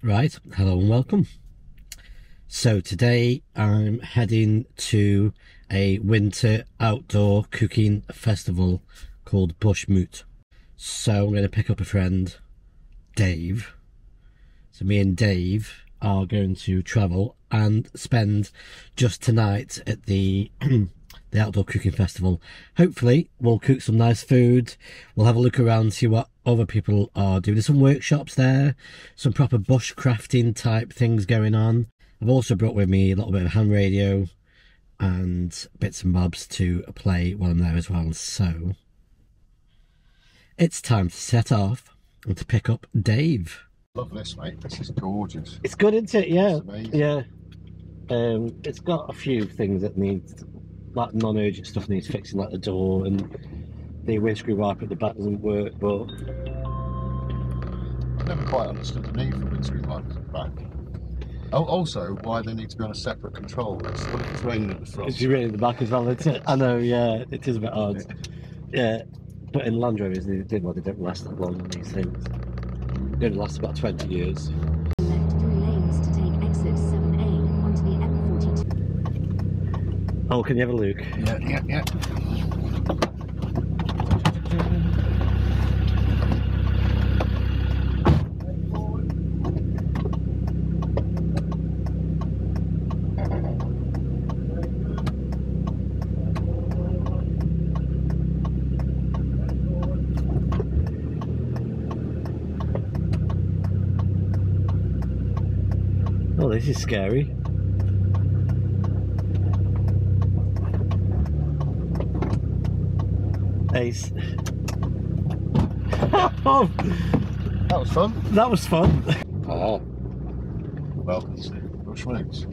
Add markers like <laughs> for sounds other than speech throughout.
Right, hello and welcome. So today I'm heading to a winter outdoor cooking festival called Bushmoot. So I'm going to pick up a friend, Dave. So me and Dave are going to travel and spend just tonight at the <clears throat> the outdoor cooking festival. Hopefully we'll cook some nice food. We'll have a look around, see what other people are doing. There's some workshops there, some proper bushcrafting type things going on. I've also brought with me a little bit of ham radio and bits and bobs to play while I'm there as well. So it's time to set off and to pick up Dave. Love this, mate. This is gorgeous. It's good, isn't it? Yeah. It's. Yeah. Um, it's got a few things that need, like non-urgent stuff needs fixing, like the door and the windscreen wiper at the back doesn't work. But I've never quite understood the need for windscreen wipers at the back. Oh, also, why they need to be on a separate control. It's, what if it's raining at the front? it's really in the back as well, isn't it? <laughs> I know. Yeah, it is a bit odd. Yeah, but in Land Rovers, they, they, well, they don't last that long on these things. They only last about twenty years. Left three lanes to take exit 7A onto the M42. Oh, can you have a look? Yeah, yeah, yeah. Oh, this is scary. Ace. oh, <laughs> That was fun. that was fun. Oh. Welcome to Bushmoots.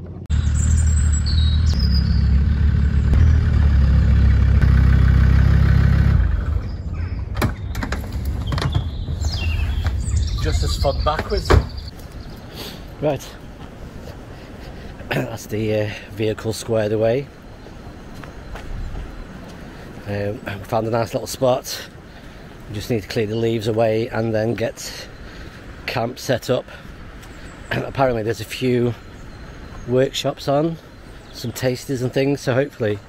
Just as fun backwards. Right. <clears throat> That's the uh, vehicle squared away. Um, found a nice little spot. Just need to clear the leaves away and then get camp set up. <clears throat> Apparently, there's a few workshops on, some tasters and things, so hopefully,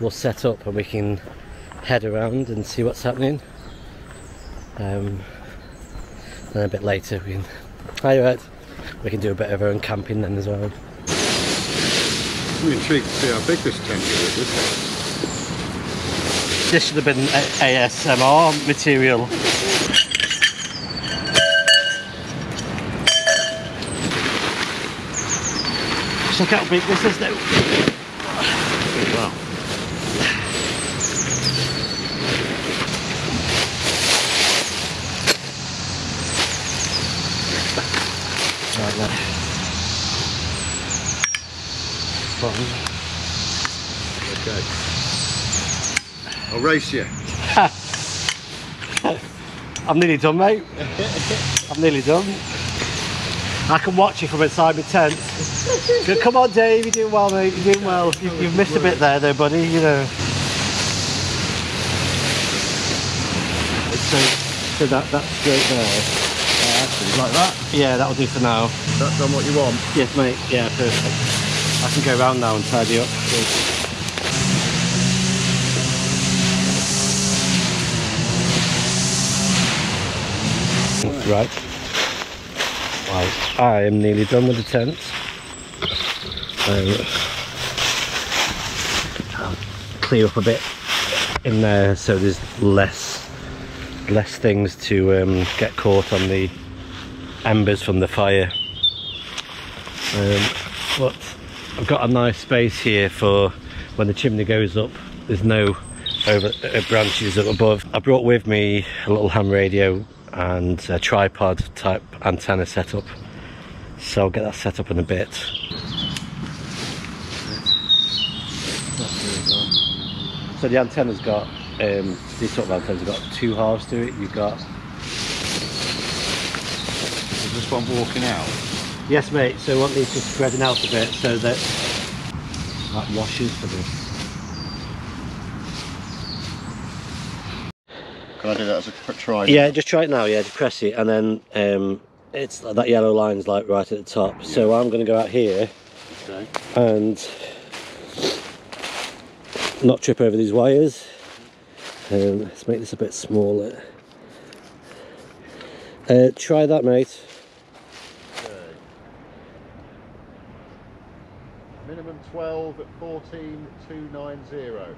we'll set up and we can head around and see what's happening. Um, and a bit later, we can. Right? We can do a bit of our own camping then as well. I'm intrigued to see how big this tent is. This This should have been A- ASMR material. Check how big this is now. wow. Right there. Fun. Okay. I'll race you. <laughs> I'm nearly done, mate. I'm nearly done. I can watch you from inside my tent. Come on, Dave, you're doing well, mate. You're doing well. You, you've missed a bit there, though, buddy. You know. So, so that that's straight there. Uh, like that? Yeah, that'll do for now. That's done what you want. Yes, mate. Yeah, perfect. I can go round now and tidy up. Right. Right. I am nearly done with the tent. I'll clear up a bit in there so there's less less things to um, get caught on the embers from the fire. Um, but I've got a nice space here for when the chimney goes up. There's no over uh, branches up above. I brought with me a little ham radio and a tripod type antenna setup. So I'll get that set up in a bit. So the antenna's got um, these sort of antennas have got two halves to it. You've got Is this one walking out? Yes, mate. So I want these just spreading out a bit so that that washes for this. Can I do that as a try? Yeah, just try it now. Yeah, just press it, and then um, it's that yellow line's like right at the top. So I'm going to go out here Okay. and not trip over these wires. Um, let's make this a bit smaller. Uh, try that, mate. Minimum 12 at 14290.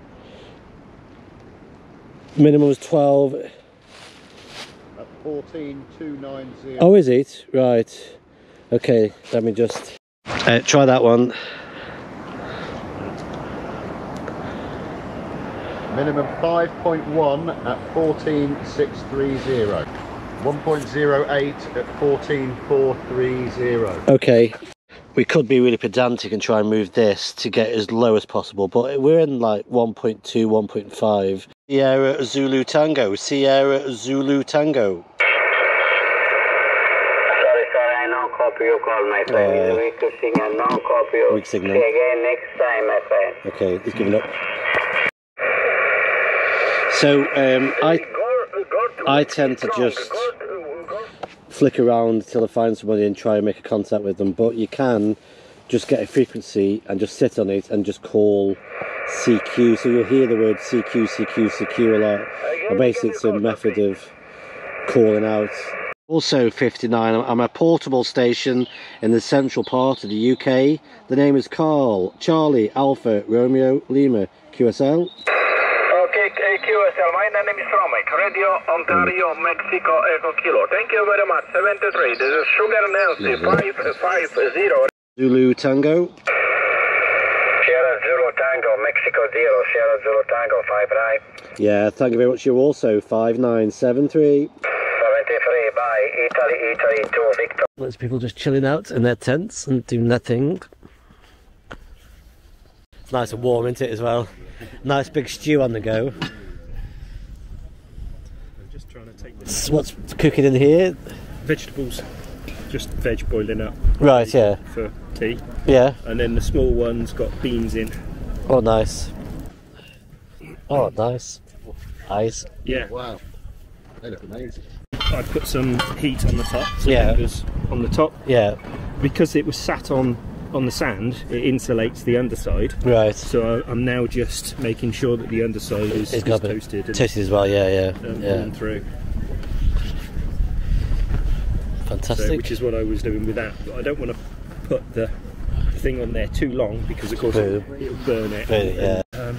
Minimum is 12. At 14290. Oh, is it? Right. Okay, let me just uh, try that one. Minimum 5.1 at 14630. 1.08 at 14430. Okay. We could be really pedantic and try and move this to get as low as possible, but we're in like 1.2, 1.5. Sierra Zulu Tango, Sierra Zulu Tango. Sorry, sir, I now copy your call, my friend. It's weak signal, now copy you. Weak signal. See again next time, my friend. Okay, he's giving up. So um, I I tend to just flick around till I find somebody and try and make a contact with them. But you can just get a frequency and just sit on it and just call CQ. So you'll hear the word CQ, CQ, CQ a lot. And basically, it's a method of calling out. Also, 59. I'm- I'm a portable station in the central part of the UK. The name is Carl Charlie Alpha Romeo Lima QSL. Okay, QSL, my name is Romek, Radio Ontario, Mexico, Echo Kilo. Thank you very much. 73. This is Sugar Nancy, 550. Zulu Tango. Sierra Zulu Tango, Mexico Zero, Sierra Zulu Tango, 59. Yeah, thank you very much. You're also 5973. 73, bye. Italy, Italy, 2, Victor. Lots of people just chilling out in their tents and doing nothing. It's nice and warm, isn't it, as well? Nice big stew on the go. I'm just trying to take this S- What's cooking in here? vegetables, just veg boiling up Right, yeah. for tea, Yeah. and then the small ones got beans in. Oh, nice. Oh, nice. Eyes. Yeah, Wow. They look amazing. I put some heat on the top, so Yeah. on the top, Yeah, because it was sat on on the sand. It insulates the underside. right. So I- I'm now just making sure that the underside is, It's is got a bit toasted and toasted as well, yeah, yeah. um, yeah. gone through. So, Fantastic. which is what I was doing with that. But I don't want to put the thing on there too long because of course it'll, it'll burn it. Burn it, yeah. Um,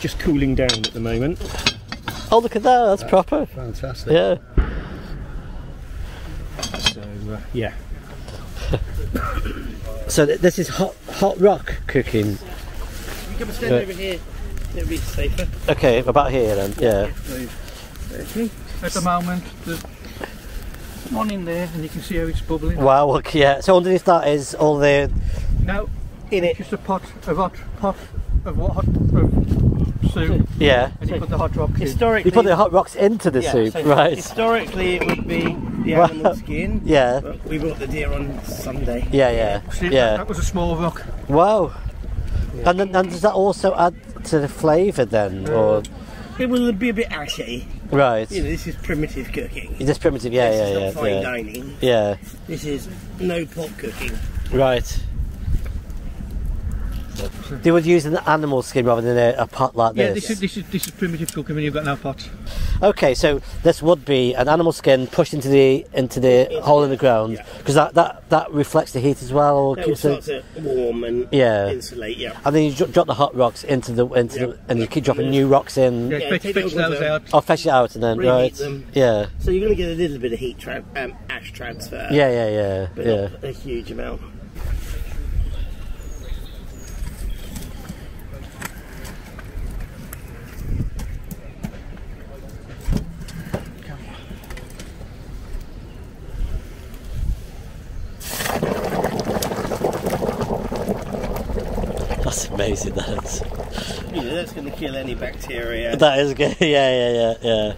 just cooling down at the moment. Oh, look at that. That's proper. Fantastic. Yeah. So uh, yeah, <coughs> So th- this is hot hot rock cooking. you can stand Right. over here. It'll be safer. Okay, about here then. Yeah. At the moment, there's one in there, and you can see how it's bubbling. Wow. Look, yeah. So underneath that is all the No, in it. just a pot of hot pot of what hot of soup, Yeah. and you put the hot rocks in. Historically, You put the hot rocks into the yeah, soup, so right? Historically, it would be the Wow. animal skin. <laughs> Yeah. But we brought the deer on Sunday. Yeah, yeah, See, that, yeah. that was a small rock. Wow. And then, and does that also add to the flavour then, or It will be a bit ashy. Right? You know, this is primitive cooking. It's just primitive. Yeah, this yeah, is yeah, not fine yeah. dining. Yeah. This is no pot cooking. Right. They would use an animal skin rather than a, a pot like Yeah, this. this is this is this is primitive cooking when you've got no pots. Okay, so this would be an animal skin pushed into the into the hole in the ground Yeah. because that, that that reflects the heat as well. Or That will keeps it, to warm and Yeah. insulate. Yeah. and then you drop the hot rocks into the into Yeah. the, and you keep dropping new rocks in. Yeah, Yeah, fetch, fetch those those out. out. I'll fetch it out and then Reheat right. them. Yeah, So you're going to get a little bit of heat tra- um, ash transfer. yeah, yeah, yeah, But yeah. not a huge amount. That's amazing. That You know, that's going to kill any bacteria. that is good. <laughs> Yeah, yeah, yeah, yeah.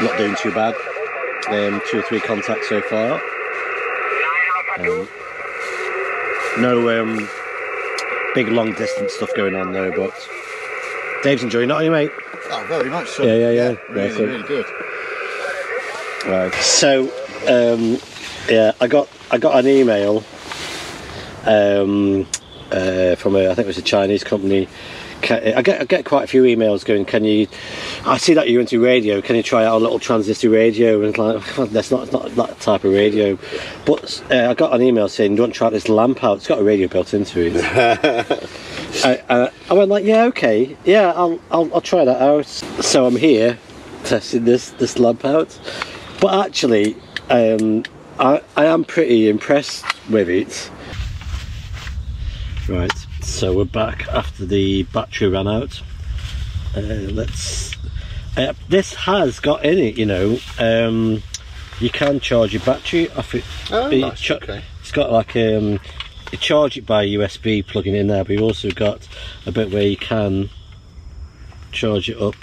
Not doing too bad. Um, two or three contacts so far. Um, no um, big long distance stuff going on though, but Dave's enjoying it, aren't you, mate? Oh, very much so. Yeah, yeah, yeah. Really, Yeah, so- really good. Right. So, um, yeah, I got I got an email um, uh, from a I think it was a Chinese company. I get I get quite a few emails going. Can you? I see that you're into radio. Can you try out a little transistor radio? And it's like "Oh, <laughs> that's not not that type of radio. But uh, I got an email saying, "Do you want to try this lamp out? It's got a radio built into it." <laughs> I, I, I went like, "Yeah, okay, yeah, I'll I'll, I'll try that out." So I'm here testing this this lamp out. But actually, um, I, I am pretty impressed with it. Right, so we're back after the battery ran out. Uh, let's. Uh, this has got in it, you know. Um, you can charge your battery off it. Oh, it nice, okay. It's got like um, you charge it by USB plugging in there, but you've also got a bit where you can charge it up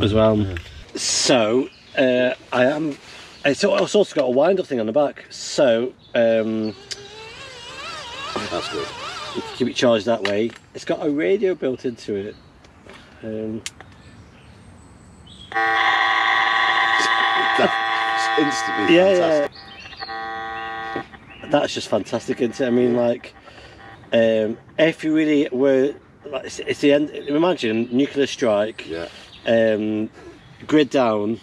as well. So uh, I am. It's it's also got a wind up thing on the back, so um, That's good. you can keep it charged that way. It's got a radio built into it. Um, <laughs> That's instantly yeah, fantastic. yeah. That's just fantastic, isn't it? I mean, like, um, if you really were, like, it's, it's the end. Imagine nuclear strike, Yeah. um, grid down,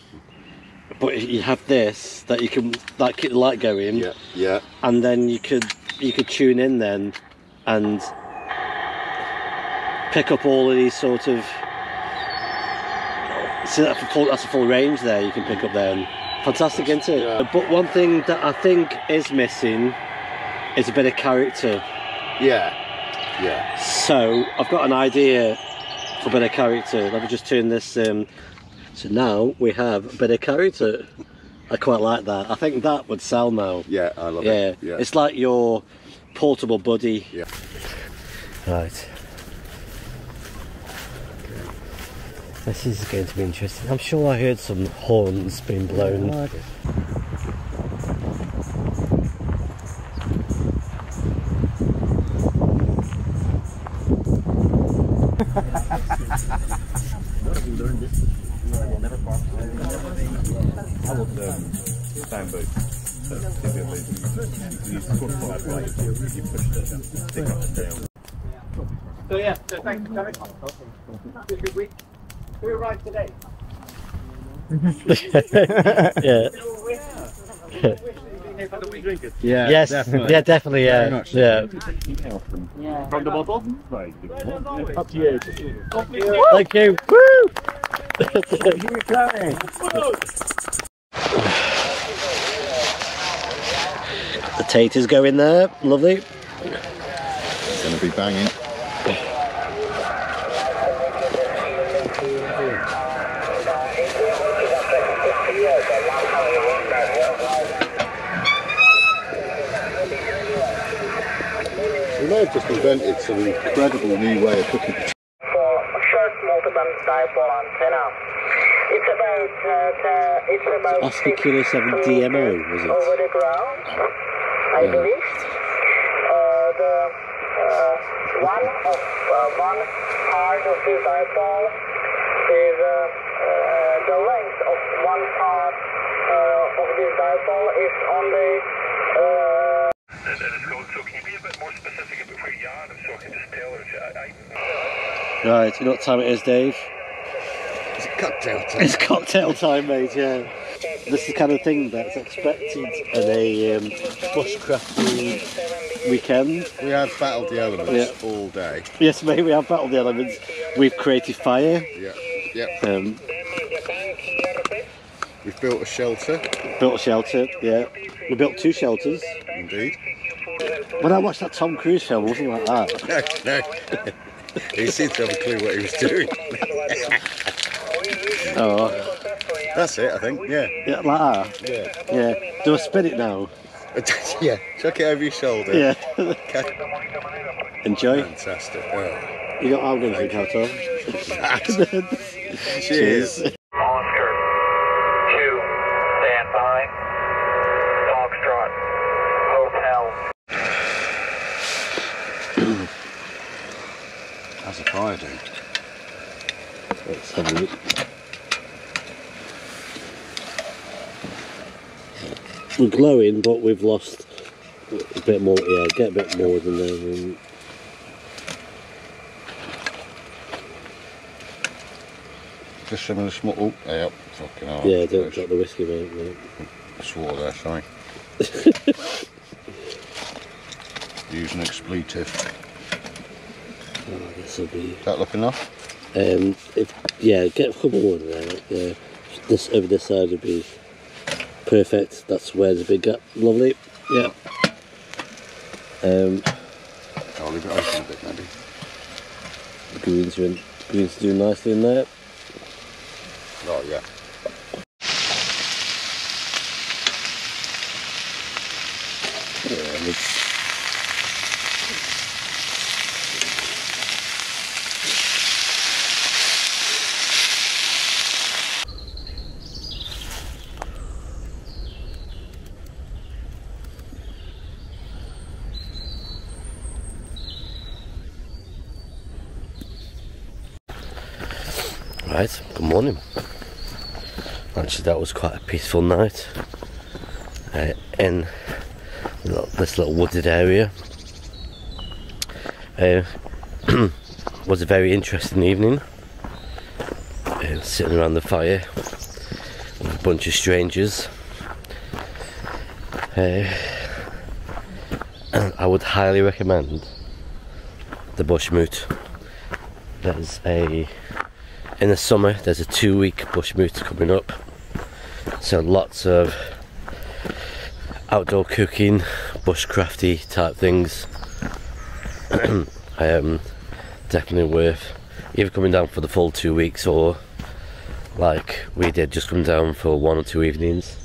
but you have this that you can like keep the light going. Yeah. Yeah. and then you could you could tune in then and pick up all of these sort of so that's a full, that's a full range there you can pick up then fantastic isn't it Yeah. but one thing that I think is missing is a bit of character Yeah. Yeah. so I've got an idea for a bit of character let me just turn this um, so now we have a bit of character I quite like that I think that would sell now Yeah. I love yeah, it. Yeah. it's like your portable buddy. Yeah. Right. This is going to be interesting. I'm sure I heard some horns being blown. Oh, So yeah, so thanks for coming. Good week. Who arrived today? <laughs> yeah. Yeah, yes. definitely. Yeah, definitely. Yeah. Very much. Yeah. From the bottle? Up to you. Thank you. Woo! the <laughs> taters go in there. Lovely. It's going to be banging. We may have just invented some incredible new way of cooking for short multiband dipole antenna. It's about uh, the, it's about Oscar 50 7 DMO, was it? over the ground, I Yeah. believe. Uh, the uh, one of uh, one part of this dipole is uh, uh, the length of one part uh, of this dipole is on the uh, So can you be a bit more specific about where you are so I can just tell her? I, I, Right. You know what time it is, Dave? It's cocktail time. It's cocktail time, mate. Yeah. This is the kind of thing that's expected in a um, bushcrafting weekend. We have battled the elements Yeah. all day. Yes, <laughs> mate. We have battled the elements. We've created fire. Yeah. Yep. Um, We've built a shelter. built a shelter. Yeah. We built two shelters. Indeed. When I watched that Tom Cruise film, it wasn't like that. <laughs> No, no. he seemed to have a clue what he was doing. <laughs> Oh, That's it, I think. Yeah. yeah, like that. Yeah. Yeah. Do I spin it now? <laughs> yeah. Chuck it over your shoulder. Yeah. Catch- Enjoy. Fantastic. Oh. You got I'm going to drink out. Cheers. Oscar, two, stand by. Foxtrot, hotel. How's a fire do? Let's have a look. We're glowing, but we've lost a bit more. Yeah, get a bit more than there. um, Just some of the small. Oh, yeah, fucking hell. Yeah, don't drop the whiskey, mate. mate. I swore there, sorry. <laughs> Use an expletive. Oh, this will be. Is that looking enough? Um, if yeah, get a couple more there. Yeah, this over this side would be perfect. That's where the big gap. Lovely. Yeah. Um, I'll leave it open a bit, maybe. the greens are in, greens are doing nicely in there. Oh, yeah. Yeah, and it's- Right, good morning. Actually, that was quite a peaceful night uh, in this little wooded area. Uh, <clears throat> was a very interesting evening. Uh, sitting around the fire with a bunch of strangers. Uh, <clears throat> I would highly recommend the bush Bushmoot. There's a in the summer there's a two week Bushmoot coming up. So lots of outdoor cooking, bushcrafty type things. <clears throat> definitely worth either coming down for the full two weeks or like we did, just come down for one or two evenings.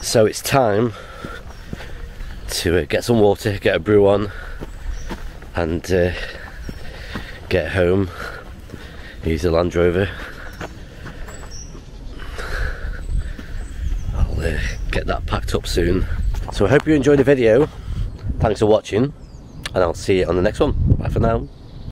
So it's time to uh, get some water, get a brew on, and uh, get home. Use the Land Rover. I'll uh, get that packed up soon. So I hope you enjoyed the video. Thanks for watching, and I'll see you on the next one. Bye for now.